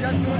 Gracias.